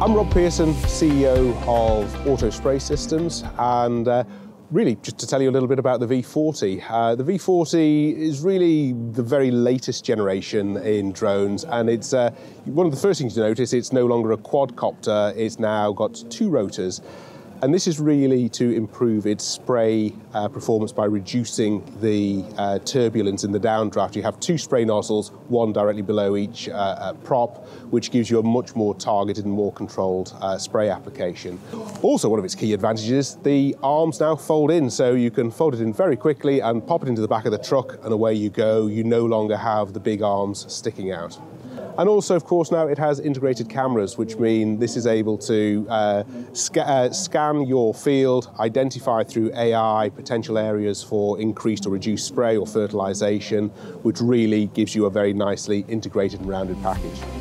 I'm Rob Pearson, CEO of Auto Spray Systems, and uh, really just to tell you a little bit about the V40. Uh, the V40 is really the very latest generation in drones, and it's uh, one of the first things to notice. It's no longer a quadcopter; it's now got two rotors. And this is really to improve its spray uh, performance by reducing the uh, turbulence in the downdraft. You have two spray nozzles, one directly below each uh, uh prop, which gives you a much more targeted and more controlled uh, spray application. Also, one of its key advantages, the arms now fold in, so you can fold it in very quickly and pop it into the back of the truck, and away you go. You no longer have the big arms sticking out. And also, of course, now it has integrated cameras, which mean this is able to uh, sca uh, scan your field, identify through AI potential areas for increased or reduced spray or fertilization, which really gives you a very nicely integrated and rounded package.